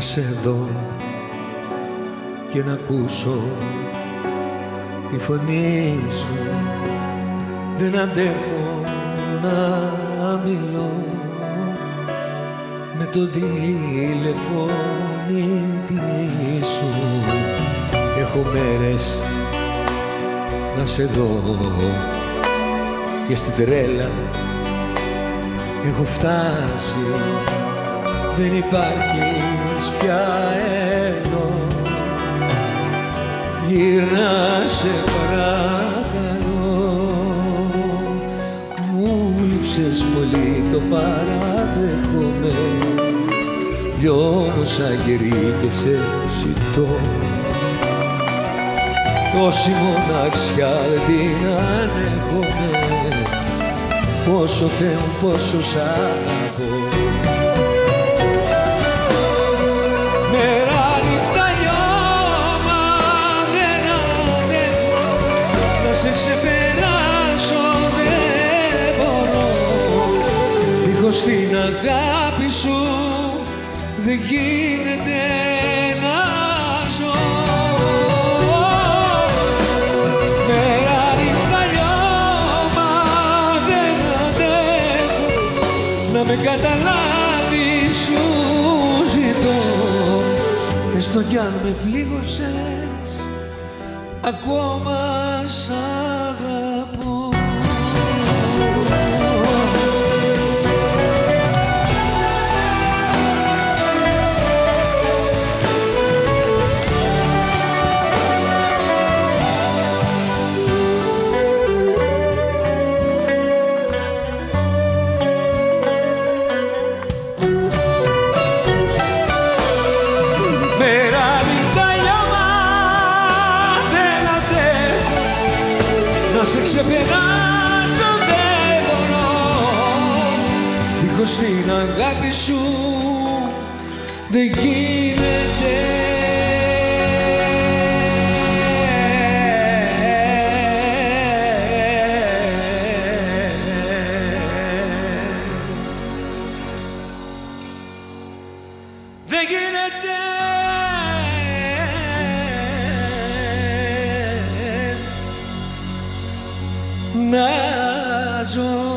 σε δω και να ακούσω τη φωνή σου. Δεν αντέχω να μιλώ με το τηλεφώνι σου. Έχω μέρες να σε δω και στην τρέλα έχω φτάσει. Δεν υπάρχεις πια εδώ. Γύρνα σε παρακαλώ. Μου λείψες πολύ το παραδέχομαι. Λιώνω σαν γερή και σε ζητώ. Τόση μοναξιά δεν την ανέχομαι πόσο θέλω, πόσο σ' αγαπώ. Μέρα νύχτα λιώμα δεν αντέχω να σε ξεπεράσω δεν μπορώ. Δίχως την αγάπη σου δεν γίνεται να ζω να με καταλάβεις σου ζητώ. Έστω κι αν με πλήγωσες ακόμα σ' αγαπώ να σε ξεπεράσω δεν μπορώ. Δίχως την αγάπη σου δεν γίνεται. Δεν γίνεται να ζω